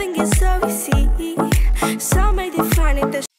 Nothing is so easy. Some may define it as